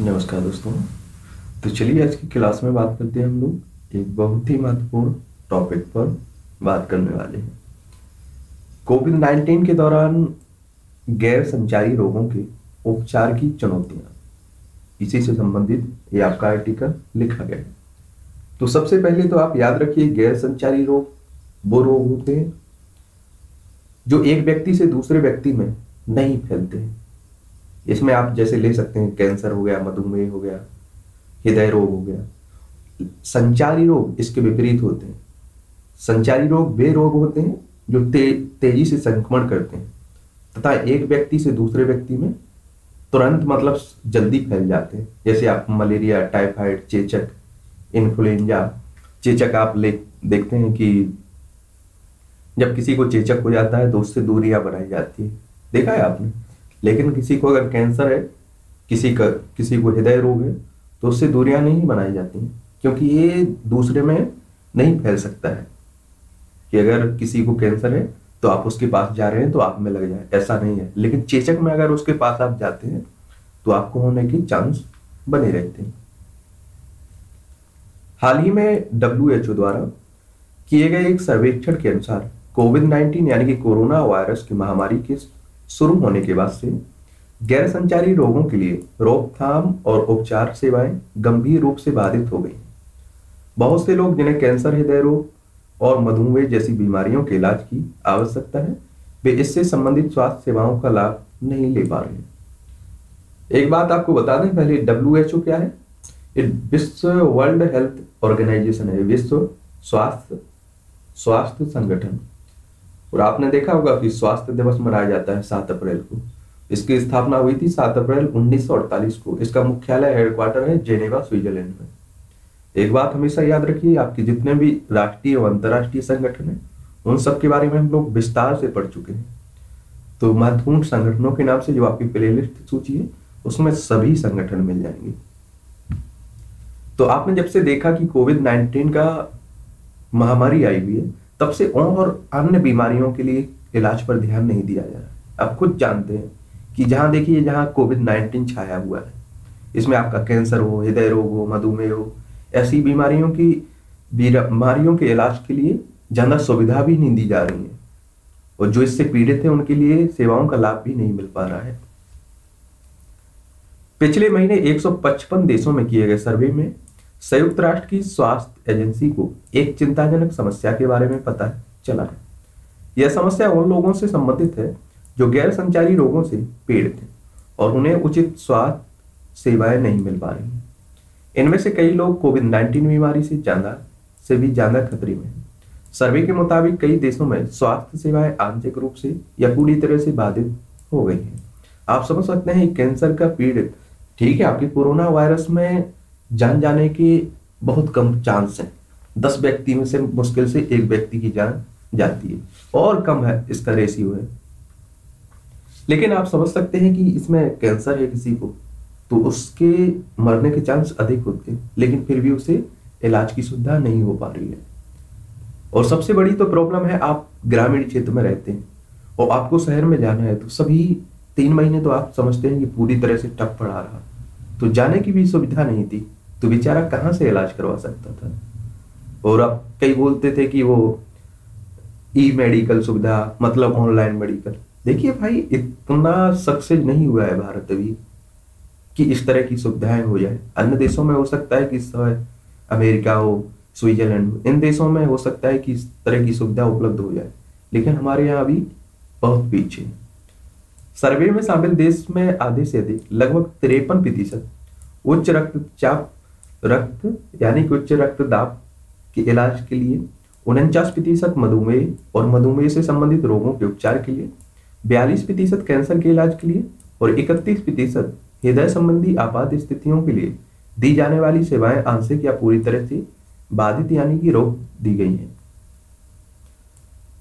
नमस्कार दोस्तों। तो चलिए आज की क्लास में बात करते हैं हम लोग एक बहुत ही महत्वपूर्ण टॉपिक पर बात करने वाले हैं। कोविड 19 के दौरान गैर संचारी रोगों के उपचार की चुनौतियाँ। इसी से संबंधित ये आपका आर्टिकल लिखा गया है। तो सबसे पहले तो आप याद रखिए गैर संचारी रोग वो रोग होते हैं जो एक व्यक्ति से दूसरे व्यक्ति में नहीं फैलते हैं। इसमें आप जैसे ले सकते हैं कैंसर हो गया मधुमेह हो गया हृदय रोग हो गया। संचारी रोग इसके विपरीत होते हैं। संचारी रोग वे रोग होते हैं जो ते, तेज़ी से संक्रमण करते हैं तथा एक व्यक्ति से दूसरे व्यक्ति में तुरंत मतलब जल्दी फैल जाते हैं। जैसे आप मलेरिया टाइफाइड चेचक इन्फ्लुएंजा चेचक आप ले देखते हैं कि जब किसी को चेचक हो जाता है तो उससे दूरियाँ बनाई जाती है। देखा है आपने? लेकिन किसी को अगर कैंसर है, किसी का, किसी को हृदय रोग है तो उससे दूरियाँ नहीं बनाई जाती हैं, क्योंकि ये दूसरे में नहीं फैल सकता है। कि अगर किसी को कैंसर है तो आप उसके पास जा रहे हैं तो आप में लग जाए, ऐसा नहीं है। लेकिन चेचक में अगर उसके पास आप जाते हैं तो आपको होने की चांस बने रहते हैं। हाल ही में डब्ल्यूएचओ द्वारा किए गए एक सर्वेक्षण के अनुसार कोविड 19 यानी कि कोरोना वायरस की महामारी के शुरू होने के बाद से गैर संचारी रोगों के लिए रोकथाम और उपचार सेवाएँ गंभीर रूप से बाधित हो गई बहुत से लोग जिन्हें कैंसर, हृदय रोग और मधुमेह जैसी बीमारियों के इलाज की आवश्यकता है, वे इससे संबंधित स्वास्थ्य सेवाओं का लाभ नहीं ले पा रहे एक बात आपको बता दें, पहले डब्ल्यूएचओ क्या है? विश्व वर्ल्ड हेल्थ ऑर्गेनाइजेशन है, विश्व स्वास्थ्य स्वास्थ्य संगठन। और आपने देखा होगा कि स्वास्थ्य दिवस मनाया जाता है सात अप्रैल को। इसकी स्थापना हुई थी सात अप्रैल 1948 को। इसका मुख्यालय हेडक्वार्टर है जेनेवा, स्विट्जरलैंड में। एक बात हमेशा याद रखिए, आपके जितने भी राष्ट्रीय और अंतर्राष्ट्रीय संगठन है, उन सब के बारे में हम लोग विस्तार से पढ़ चुके हैं। तो महत्वपूर्ण संगठनों के नाम से जो आपकी प्लेलिस्ट सूची है, उसमें सभी संगठन मिल जाएँगे। तो आपने जब से देखा कि कोविड नाइन्टीन का महामारी आई हुई है तब से और अन्य बीमारियों के लिए इलाज पर ध्यान नहीं दिया जा रहा। आप खुद जानते हैं कि जहाँ देखिए, जहाँ कोविड नाइन्टीन छाया हुआ है, इसमें आपका कैंसर हो, हृदय रोग हो, मधुमेह हो, ऐसी बीमारियों की बीमारियों के इलाज के लिए ज़्यादा सुविधा भी नहीं दी जा रही है। और जो इससे पीड़ित है, उनके लिए सेवाओं का लाभ भी नहीं मिल पा रहा है। पिछले महीने 155 देशों में किए गए सर्वे में संयुक्त राष्ट्र की स्वास्थ्य एजेंसी को एक चिंताजनक समस्या के बारे में पता चला है। यह समस्या उन लोगों से संबंधित है जो गैर संचारी रोगों से पीड़ित हैं और उन्हें उचित स्वास्थ्य सेवाएँ नहीं मिल पा रही इनमें से कई लोग कोविड नाइन्टीन बीमारी से ज़्यादा से भी ज़्यादा खतरे में हैं। सर्वे के मुताबिक कई देशों में स्वास्थ्य सेवाएँ आंशिक रूप से या पूरी तरह से बाधित हो गई हैं। आप समझ सकते हैं कैंसर का पीड़ित, ठीक है, आपके कोरोना वायरस में जान जाने के बहुत कम चांस हैं। दस व्यक्ति में से मुश्किल से एक व्यक्ति की जान जाती है और कम है इसका रेशियो है। लेकिन आप समझ सकते हैं कि इसमें कैंसर है किसी को तो उसके मरने के चांस अधिक होते हैं, लेकिन फिर भी उसे इलाज की सुविधा नहीं हो पा रही है। और सबसे बड़ी तो प्रॉब्लम है आप ग्रामीण क्षेत्र में रहते हैं और आपको शहर में जाना है तो सभी तीन महीने तो आप समझते हैं कि पूरी तरह से टप पड़ा रहा। तो जाने की भी सुविधा नहीं थी। तो बेचारा कहाँ से इलाज करवा सकता था? और अब कई बोलते थे कि वो ई मेडिकल सुविधा मतलब ऑनलाइन मेडिकल। देखिए भाई, इतना सक्सेस नहीं हुआ है भारत अभी कि इस तरह की सुविधाएँ हो जाए। अन्य देशों में हो सकता है कि इस समय अमेरिका हो, स्विट्जरलैंड हो, इन देशों में हो सकता है कि इस तरह की सुविधा उपलब्ध हो जाए। लेकिन हमारे यहाँ अभी बहुत पीछे सर्वे में शामिल देश में आधे से अधिक, लगभग तिरपन प्रतिशत, उच्च रक्तचाप, रक्त, यानी कि उच्च रक्तदाब के इलाज के लिए, उनचास प्रतिशत मधुमेह और मधुमेह से संबंधित रोगों के उपचार के लिए, बयालीस प्रतिशत कैंसर के इलाज के लिए और इकतीस प्रतिशत हृदय संबंधी आपात स्थितियों के लिए दी जाने वाली सेवाएँ आंशिक या पूरी तरह से बाधित, यानी कि रोक दी गई हैं।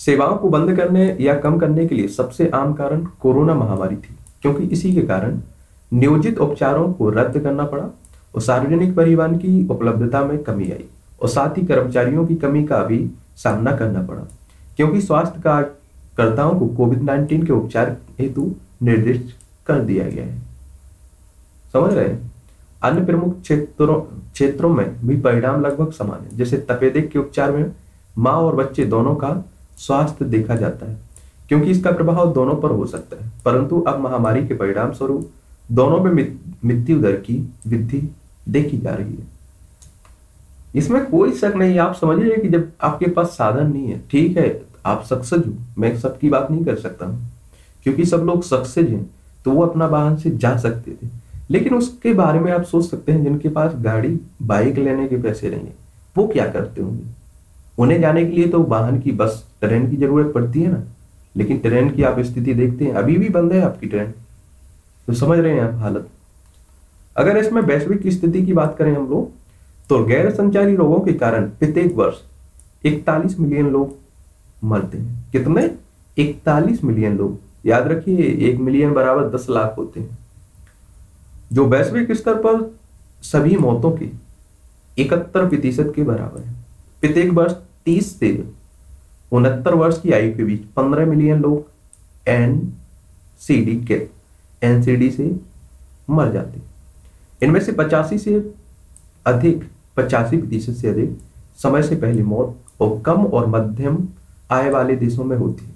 सेवाओं को बंद करने या कम करने के लिए सबसे आम कारण कोरोना महामारी थी, क्योंकि इसी के कारण नियोजित उपचारों को रद्द करना पड़ा और सार्वजनिक परिवहन की उपलब्धता में कमी आई और साथ ही कर्मचारियों की कमी का भी सामना करना पड़ा, क्योंकि स्वास्थ्य कार्यकर्ताओं को कोविड नाइन्टीन के उपचार हेतु निर्दिष्ट कर दिया गया है। समझ रहे अन्य प्रमुख क्षेत्रों क्षेत्रों में भी परिणाम लगभग समान है, जैसे तपेदिक के उपचार में माँ और बच्चे दोनों का स्वास्थ्य देखा जाता है, क्योंकि इसका प्रभाव दोनों पर हो सकता है। परंतु अब महामारी के परिणाम स्वरूप दोनों में मृत्यु दर की वृद्धि देखी जा रही है। इसमें कोई शक नहीं, आप समझिए कि जब आपके पास साधन नहीं है, ठीक है, आप सक्सेज हो, मैं सबकी बात नहीं कर सकता हूँ, क्योंकि सब लोग सक्सेज हैं तो वो अपना वाहन से जा सकते थे। लेकिन उसके बारे में आप सोच सकते हैं, जिनके पास गाड़ी, बाइक लेने के पैसे नहीं है, वो क्या करते होंगे? उन्हें जाने के लिए तो वाहन की, बस, ट्रेन की ज़रूरत पड़ती है ना? लेकिन ट्रेन की आप स्थिति देखते हैं, अभी भी बंद है आपकी ट्रेन। तो समझ रहे हैं आप हालत? अगर इसमें वैश्विक स्थिति की बात करें हम लोग तो गैर संचारी रोगों के कारण प्रत्येक वर्ष 41 मिलियन लोग मरते हैं। कितने? 41 मिलियन लोग। याद रखिए, एक मिलियन बराबर 10 लाख होते हैं। जो वैश्विक स्तर पर सभी मौतों के इकहत्तर प्रतिशत के बराबर है। प्रत्येक वर्ष 30 से उनहत्तर वर्ष की आयु के बीच 15 मिलियन लोग एन सी डी के एनसीडी से मर जाते इनमें से पचासी से अधिक पचासी प्रतिशत से अधिक समय से पहले मौत और कम और मध्यम आय वाले देशों में होती है।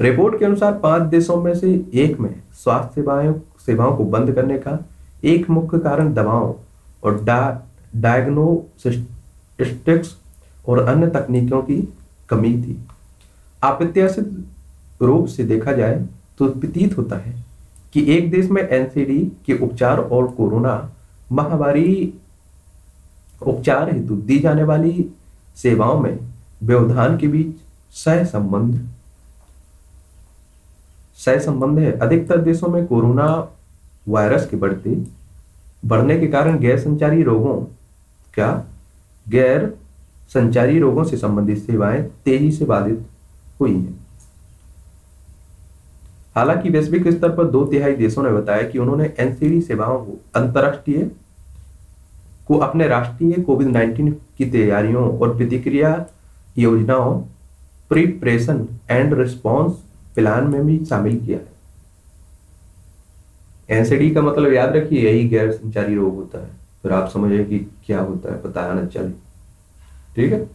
रिपोर्ट के अनुसार पाँच देशों में से एक में स्वास्थ्य सेवाएँ सेवाओं को बंद करने का एक मुख्य कारण दवाओं और डा, डायग्नोस्टिक्स और अन्य तकनीकों की कमी थी। अप्रत्याशित रूप से देखा जाए तो प्रतीत होता है कि एक देश में एनसीडी के उपचार और कोरोना महामारी उपचार हेतु दी जाने वाली सेवाओं में व्यवधान के बीच सह संबंध सह संबंध है। अधिकतर देशों में कोरोना वायरस के बढ़ते, बढ़ने के कारण गैर संचारी रोगों क्या गैर संचारी रोगों से संबंधित सेवाएँ तेज़ी से बाधित हुई हैं। हालाँकि वैश्विक स्तर पर दो तिहाई देशों ने बताया कि उन्होंने एनसीडी सेवाओं को, अंतरराष्ट्रीय को अपने राष्ट्रीय कोविड 19 की तैयारियों और प्रतिक्रिया योजनाओं, प्रिपरेशन एंड रिस्पॉन्स प्लान में भी शामिल किया है। एनसीडी का मतलब याद रखिए, यही गैर संचारी रोग होता है। फिर आप समझिए कि क्या होता है, पता आना चले ठीक है?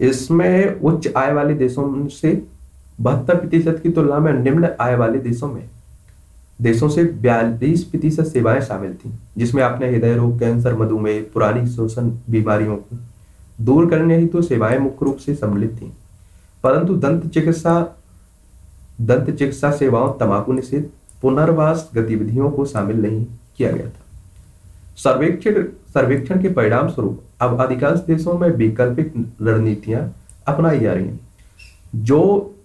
इसमें उच्च आय वाले देशों से बहत्तर प्रतिशत की तुलना में निम्न आय वाले देशों में, देशों से बयालीस प्रतिशत सेवाएँ शामिल थी, जिसमें आपने हृदय रोग, कैंसर, मधुमेह, पुरानी शोषण, बीमारियों को दूर करने हेतु तो सेवाएँ मुख्य रूप से सम्मिलित थी। परंतु दंत चिकित्सा दंत चिकित्सा सेवाओं तंबाकू निषेध, पुनर्वास गतिविधियों को शामिल नहीं किया गया था। सर्वेक्षण सर्वेक्षण के परिणाम स्वरूप अब अधिकांश देशों में वैकल्पिक रणनीतियाँ अपनाई जा रही हैं। जो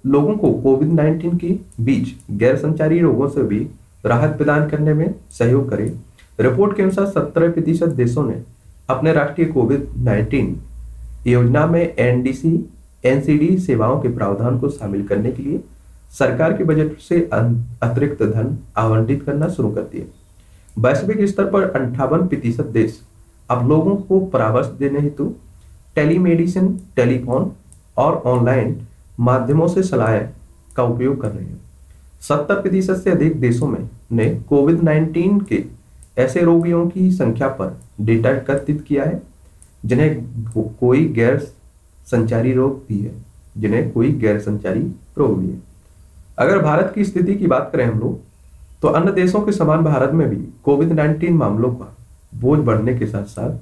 लोगों को कोविड 19 के बीच गैर संचारी रोगों से भी राहत प्रदान करने में सहयोग करे, रिपोर्ट के अनुसार सत्रह प्रतिशत देशों ने अपने राष्ट्रीय कोविड 19 योजना में एनडीसी एनसीडी सेवाओं के प्रावधान को शामिल करने के लिए सरकार के बजट से अतिरिक्त धन आवंटित करना शुरू कर दिया वैश्विक स्तर पर अंठावन प्रतिशत देश अब लोगों को परामर्श देने हेतु टेलीमेडिसिन, टेलीफोन और ऑनलाइन माध्यमों से सलाह का उपयोग कर रहे हैं। सत्तर प्रतिशत से अधिक देशों में ने कोविड 19 के ऐसे रोगियों की संख्या पर डेटा एकत्रित किया है, जिन्हें कोई गैर संचारी रोग भी है, जिन्हें कोई गैर संचारी रोग भी है। अगर भारत की स्थिति की बात करें हम लोग तो अन्य देशों के समान भारत में भी कोविड 19 मामलों का बोझ बढ़ने के साथ साथ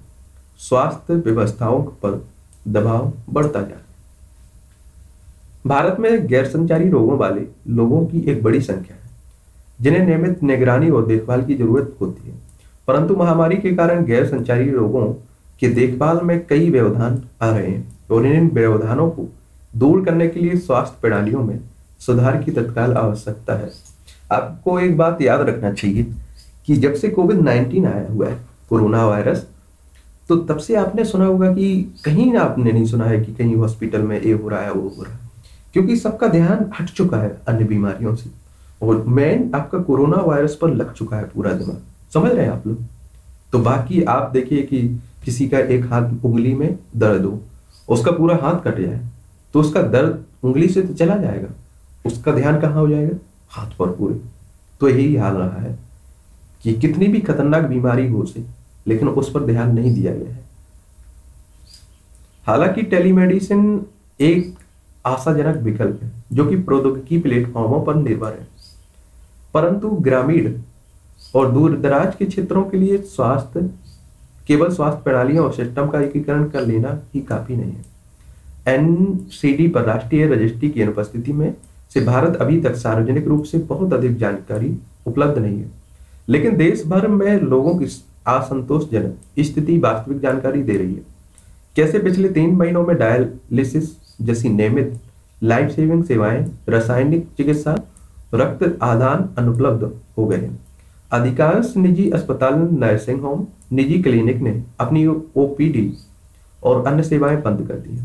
स्वास्थ्य व्यवस्थाओं पर दबाव बढ़ता जा रहा है। भारत में गैर संचारी रोगों वाले लोगों की एक बड़ी संख्या है, जिन्हें नियमित निगरानी और देखभाल की ज़रूरत होती है। परंतु महामारी के कारण गैर संचारी रोगों की देखभाल में कई व्यवधान आ रहे हैं और इन व्यवधानों को दूर करने के लिए स्वास्थ्य प्रणालियों में सुधार की तत्काल आवश्यकता है। आपको एक बात याद रखना चाहिए कि जब से कोविड नाइन्टीन आया हुआ है, कोरोना वायरस तो तब से आपने सुना होगा कि कहीं आपने नहीं सुना है कि कहीं हॉस्पिटल में ये हो रहा है, वो हो रहा है। क्योंकि सबका ध्यान हट चुका है अन्य बीमारियों से। और मेन आपका कोरोना वायरस पर लग चुका है पूरा दिमाग। समझ रहे हैं आप लोग? तो बाकी आप देखिए कि किसी का एक हाथ उंगली में दर्द हो, उसका पूरा हाथ कट जाए तो उसका दर्द उंगली से तो चला जाएगा। उसका ध्यान कहाँ हो जाएगा? हाथ पर पूरे तो यही हाल रहा है कि कितनी भी खतरनाक बीमारी हो से लेकिन उस पर ध्यान नहीं दिया गया है। हालाँकि टेलीमेडिसिन एक आशाजनक विकल्प है, जो कि प्रौद्योगिकी प्लेटफॉर्मों पर निर्भर है। परंतु ग्रामीण और दूर दराज के क्षेत्रों के लिए स्वास्थ्य, केवल स्वास्थ्य प्रणालियों और सिस्टम का एकीकरण कर लेना ही काफ़ी नहीं है। एनसीडी पर राष्ट्रीय रजिस्ट्री की अनुपस्थिति में से भारत अभी तक सार्वजनिक रूप से बहुत अधिक जानकारी उपलब्ध नहीं है। लेकिन देश भर में लोगों की असंतोषजनक स्थिति वास्तविक जानकारी दे रही है। कैसे पिछले तीन महीनों में डायलिसिस जैसी नियमित लाइफ सेविंग सेवाएँ, रासायनिक चिकित्सा, रक्त आदान अनुपलब्ध हो गए हैं? अधिकांश निजी अस्पताल नर्सिंग होम, निजी क्लिनिक ने अपनी ओपीडी और अन्य सेवाएँ बंद कर दी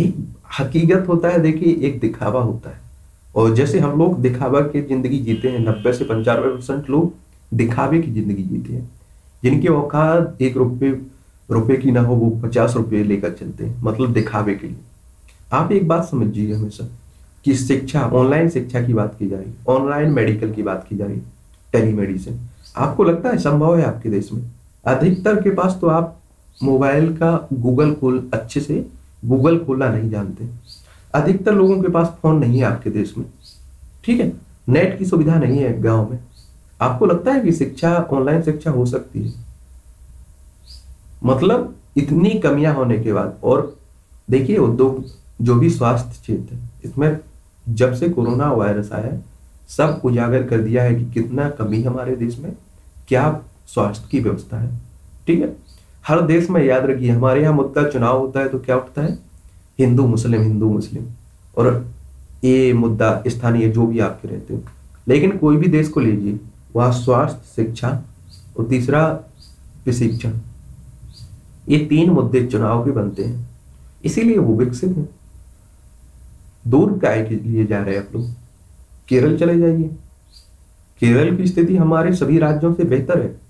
एक हकीकत होता है, देखिए, एक दिखावा होता है। और जैसे हम लोग दिखावा की ज़िंदगी जीते हैं, नब्बे से पंचानवे परसेंट लोग दिखावे की ज़िंदगी जीते हैं। जिनकी औकात एक रुपये रुपए की ना हो, वो पचास रुपये लेकर चलते हैं मतलब दिखावे के लिए। आप एक बात समझिए हमेशा कि शिक्षा, ऑनलाइन शिक्षा की बात की जा रही ऑनलाइन मेडिकल की बात की जा रही टेलीमेडिसिन। आपको लगता है संभव है आपके देश में? अधिकतर के पास तो आप मोबाइल का गूगल खोल, अच्छे से गूगल खोलना नहीं जानते। अधिकतर लोगों के पास फ़ोन नहीं है आपके देश में। ठीक है? नेट की सुविधा नहीं है गाँव में। आपको लगता है कि शिक्षा, ऑनलाइन शिक्षा हो सकती है? मतलब इतनी कमियाँ होने के बाद, और देखिए उद्योग जो भी स्वास्थ्य क्षेत्र इसमें जब से कोरोना वायरस आया, सब उजागर कर दिया है कि कितना कमी हमारे देश में, क्या स्वास्थ्य की व्यवस्था है। ठीक है? हर देश में याद रखिए, हमारे यहाँ मुद्दा चुनाव होता है तो क्या उठता है? हिंदू, मुस्लिम हिंदू, मुस्लिम। और ये मुद्दा स्थानीय, जो भी आपके रहते हो। लेकिन कोई भी देश को लीजिए, वहाँ स्वास्थ्य, शिक्षा और तीसरा प्रशिक्षण। ये तीन मुद्दे चुनाव के बनते हैं। इसीलिए वो विकसित है। दूर काय के लिए जा रहे हैं आप लोग। केरल चले जाइए। केरल की स्थिति हमारे सभी राज्यों से बेहतर है।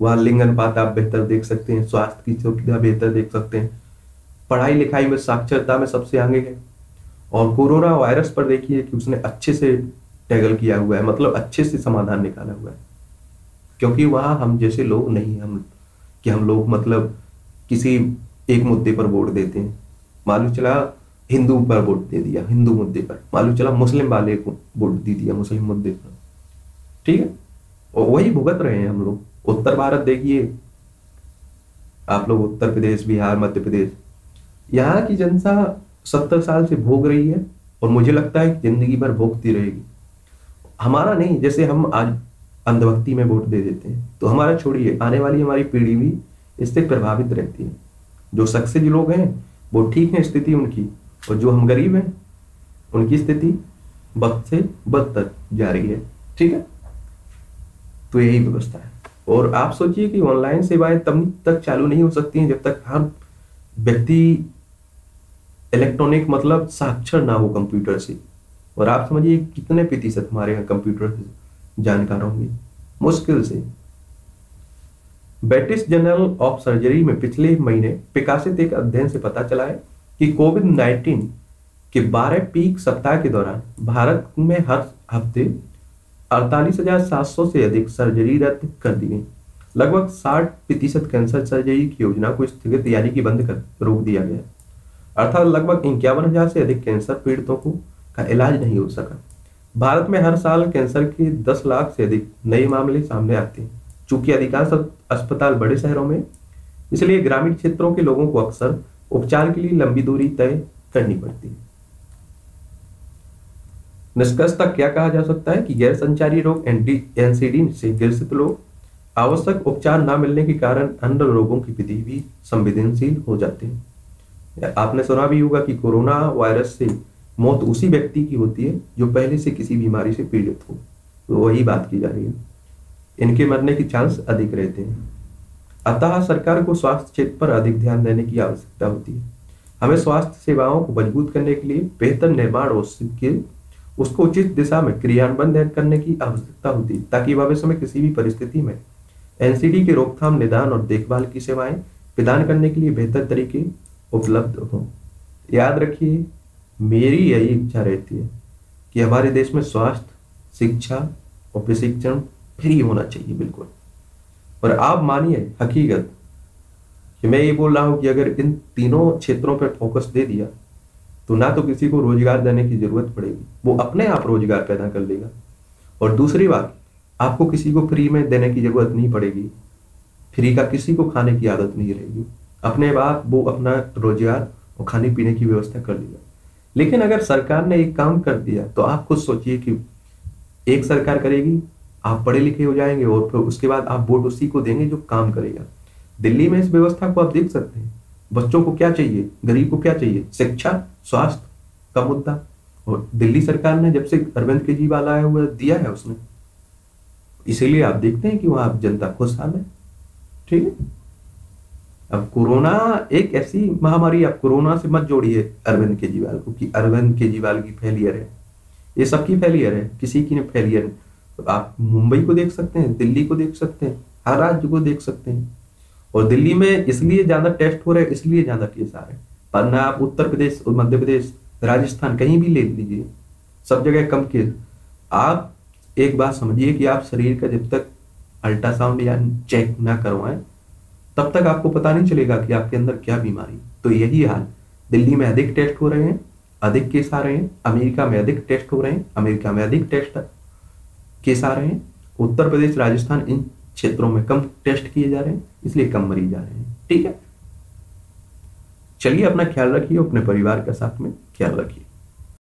वहाँ लिंग अनुपात आप बेहतर देख सकते हैं, स्वास्थ्य की सुविधा बेहतर देख सकते हैं। पढ़ाई लिखाई में साक्षरता में सबसे आगे है। और कोरोना वायरस पर देखिए कि उसने अच्छे से टैगल किया हुआ है मतलब अच्छे से समाधान निकाला हुआ है। क्योंकि वहाँ हम जैसे लोग नहीं हम, कि हम लोग मतलब किसी एक मुद्दे पर वोट देते हैं। मालूम चला हिंदू पर वोट दे दिया, हिंदू मुद्दे पर। मालूम चला मुस्लिम वाले को वोट दे दिया मुस्लिम मुद्दे पर। ठीक है? और वही भुगत रहे हैं हम लोग। उत्तर भारत देखिए, आप लोग उत्तर प्रदेश, बिहार, मध्य प्रदेश यहाँ की जनता सत्तर साल से भोग रही है और मुझे लगता है ज़िंदगी भर भोगती रहेगी। हमारा नहीं, जैसे हम आज अंधभक्ति में वोट दे देते हैं तो हमारा छोड़िए, आने वाली हमारी पीढ़ी भी इससे प्रभावित रहती है। जो सक्सेस लोग हैं, वो ठीक है स्थिति उनकी, और जो हम गरीब हैं, उनकी स्थिति वक्त से बदतर जा रही है। ठीक है? तो यही व्यवस्था है। और आप सोचिए कि ऑनलाइन सेवाएँ तब तक चालू नहीं हो सकती हैं, जब तक हर व्यक्ति इलेक्ट्रॉनिक मतलब साक्षर ना हो कंप्यूटर से। और आप समझिए कितने प्रतिशत हमारे यहाँ कंप्यूटर जानकार होंगे। मुश्किल से। ब्रिटिश जर्नल ऑफ़ सर्जरी में पिछले महीने प्रकाशित एक अध्ययन से पता चला है कि कोविड 19 के 12 पीक सप्ताह के दौरान भारत में हर हफ़्ते 48,700 से अधिक सर्जरी रद्द कर दी गई। लगभग 60 प्रतिशत कैंसर सर्जरी की योजना को स्थगित यानी कि बंद कर रोक दिया गया। अर्थात लगभग इक्यावन हज़ार से अधिक कैंसर पीड़ितों को का इलाज नहीं हो सका। भारत में हर साल कैंसर के 10 लाख से अधिक नए मामले सामने आते हैं। चूँकि अधिकांश अस्पताल बड़े शहरों में इसलिए ग्रामीण क्षेत्रों के लोगों को अक्सर उपचार के लिए लंबी दूरी तय करनी पड़ती है। निष्कर्षतः क्या कहा जा सकता है कि गैर संचारी रोग एनसीडी से ग्रसित लोग आवश्यक उपचार न मिलने के कारण अन्य रोगों की विधि भी संवेदनशील हो जाते हैं। आपने सुना भी होगा कि कोरोना वायरस से मौत उसी व्यक्ति की होती है जो पहले से किसी बीमारी से पीड़ित हो। तो वही बात की जा रही है। इनके मरने की चांस अधिक रहते हैं। अतः सरकार को स्वास्थ्य क्षेत्र पर अधिक ध्यान देने की आवश्यकता होती है। हमें स्वास्थ्य सेवाओं को मज़बूत करने के लिए बेहतर निर्माण और उसको उचित दिशा में क्रियान्वयन करने की आवश्यकता होती है, ताकि भविष्य में किसी भी परिस्थिति में एनसीडी के रोकथाम, निदान और देखभाल की सेवाएँ प्रदान करने के लिए बेहतर तरीके उपलब्ध हो। याद रखिए, मेरी यही इच्छा रहती है कि हमारे देश में स्वास्थ्य, शिक्षा और प्रशिक्षण फ्री होना चाहिए, बिल्कुल। और आप मानिए, हकीकत, कि मैं ये बोल रहा हूँ कि अगर इन तीनों क्षेत्रों पर फोकस दे दिया तो ना तो किसी को रोज़गार देने की ज़रूरत पड़ेगी। वो अपने आप रोज़गार पैदा कर लेगा। और दूसरी बात, आपको किसी को फ्री में देने की ज़रूरत नहीं पड़ेगी। फ्री का किसी को खाने की आदत नहीं रहेगी। अपने आप वो अपना रोज़गार और खाने पीने की व्यवस्था कर लेगा। लेकिन अगर सरकार ने एक काम कर दिया तो आप खुद सोचिए कि एक सरकार करेगी, आप पढ़े लिखे हो जाएँगे और फिर उसके बाद आप वोट उसी को देंगे जो काम करेगा। दिल्ली में इस व्यवस्था को आप देख सकते हैं। बच्चों को क्या चाहिए? गरीब को क्या चाहिए? शिक्षा, स्वास्थ्य का मुद्दा। और दिल्ली सरकार ने जब से अरविंद केजरीवाल आया हुआ दिया है उसने। इसीलिए आप देखते हैं कि वहाँ जनता खुशहाल है। ठीक है? अब कोरोना एक ऐसी महामारी, आप कोरोना से मत जोड़िए अरविंद केजरीवाल को कि अरविंद केजरीवाल की फेलियर है। ये सबकी फेलियर है, किसी की फेलियर तो आप मुंबई को देख सकते हैं, दिल्ली को देख सकते हैं, हर राज्य को देख सकते हैं। और दिल्ली में इसलिए ज़्यादा टेस्ट हो रहे हैं, इसलिए ज़्यादा केस आ रहे हैं। पर ना आप उत्तर प्रदेश और मध्य प्रदेश, राजस्थान कहीं भी ले लीजिए, सब जगह कम केस आप एक बात समझिए कि आप शरीर का जब तक अल्ट्रासाउंड या चेक ना करवाएँ तब तक आपको पता नहीं चलेगा कि आपके अंदर क्या बीमारी तो यही हाल। दिल्ली में अधिक टेस्ट हो रहे हैं, अधिक केस आ रहे हैं, अमेरिका में अधिक टेस्ट हो रहे हैं, अमेरिका में अधिक टेस्ट केस आ रहे हैं, उत्तर प्रदेश, राजस्थान, इन क्षेत्रों में कम टेस्ट किए जा रहे हैं, इसलिए कम मरीज़ आ रहे हैं। ठीक है? चलिए अपना ख्याल रखिए, अपने परिवार के साथ में ख्याल रखिए।